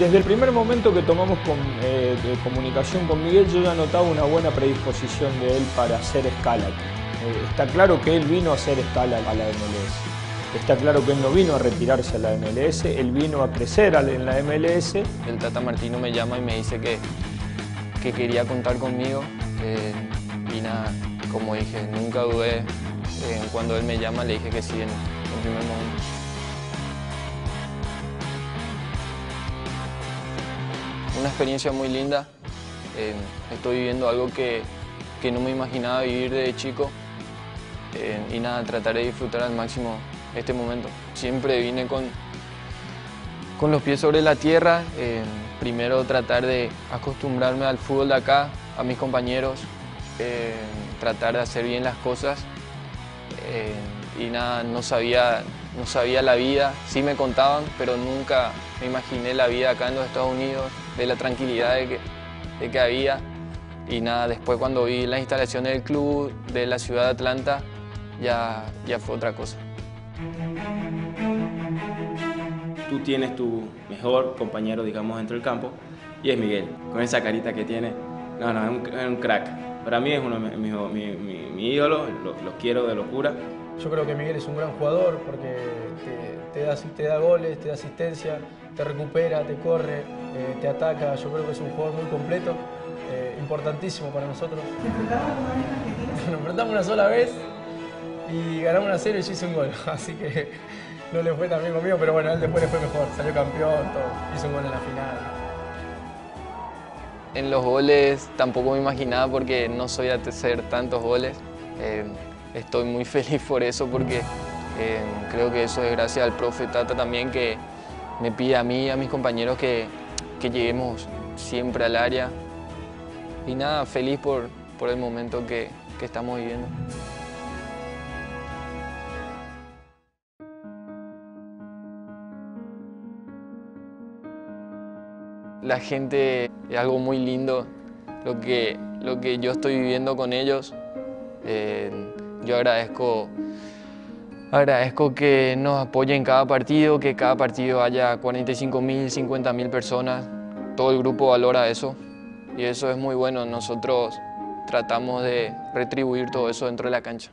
Desde el primer momento que tomamos con, eh, de comunicación con Miguel, yo ya notaba una buena predisposición de él para hacer escala. Eh, está claro que él vino a hacer escala a la MLS. Está claro que él no vino a retirarse a la MLS, él vino a crecer en la MLS. El Tata Martino me llama y me dice que, que quería contar conmigo. Eh, y nada, como dije, nunca dudé. cuando él me llama le dije que sí en, en primer momento. una experiencia muy linda. Eh, estoy viviendo algo que, que, no me imaginaba vivir de chico. Eh, y nada, trataré de disfrutar al máximo este momento. Siempre vine con, con los pies sobre la tierra. Eh, primero tratar de acostumbrarme al fútbol de acá, a mis compañeros, tratar de hacer bien las cosas. Y nada, no sabía, no sabía la vida, sí me contaban, pero nunca me imaginé la vida acá en los Estados Unidos, de la tranquilidad de que, de que había. Y nada, después cuando vi las instalaciones del club, de la ciudad de Atlanta, ya, ya fue otra cosa. Tú tienes tu mejor compañero, digamos, dentro del campo, y es Miguel, con esa carita que tiene. No, no, es un, crack. Para mí es uno de mis mi, mi, ídolos, los quiero de locura. Yo creo que Miguel es un gran jugador porque te, te, da, te da goles, te da asistencia, te recupera, te corre, eh, te ataca. Yo creo que es un jugador muy completo, eh, importantísimo para nosotros. Nos enfrentamos una sola vez y ganamos una serie y yo hice un gol, así que no le fue tan bien conmigo, pero bueno, él después le fue mejor, salió campeón, hizo un gol en la final. En los goles tampoco me imaginaba porque no soy a hacer tantos goles. Eh, estoy muy feliz por eso porque creo que eso es gracias al profe Tata también que me pide a mí y a mis compañeros que, lleguemos siempre al área. Y nada, feliz por, el momento que, estamos viviendo. La gente es algo muy lindo, lo que, lo que yo estoy viviendo con ellos. Eh, yo agradezco Agradezco que nos apoyen cada partido, que cada partido haya 45 mil, 50 mil personas. Todo el grupo valora eso y eso es muy bueno. Nosotros tratamos de retribuir todo eso dentro de la cancha.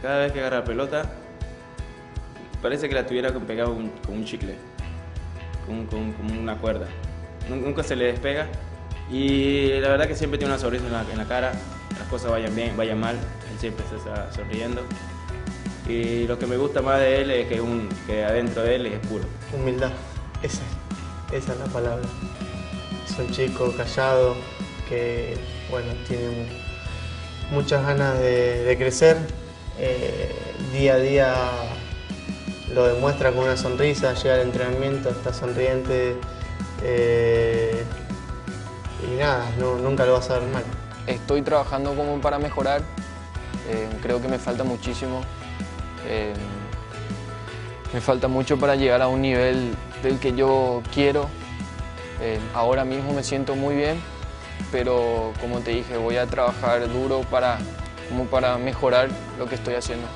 Cada vez que agarra la pelota, parece que la tuviera pegada con, un chicle, con, una cuerda. Nunca se le despega y la verdad que siempre tiene una sonrisa en la, la cara, las cosas vayan bien, vayan mal, él siempre está sonriendo. Y lo que me gusta más de él es que, un, que adentro de él es puro. Humildad, esa, esa es la palabra. Es un chico callado que, bueno, tiene muchas ganas de, crecer. Eh, día a día lo demuestra con una sonrisa, llega al entrenamiento, está sonriente. Eh, y nada, nunca lo vas a ver mal. Estoy trabajando como para mejorar. Eh, creo que me falta muchísimo. Eh, me falta mucho para llegar a un nivel del que yo quiero. Ahora mismo me siento muy bien, pero como te dije, voy a trabajar duro para, como para mejorar lo que estoy haciendo.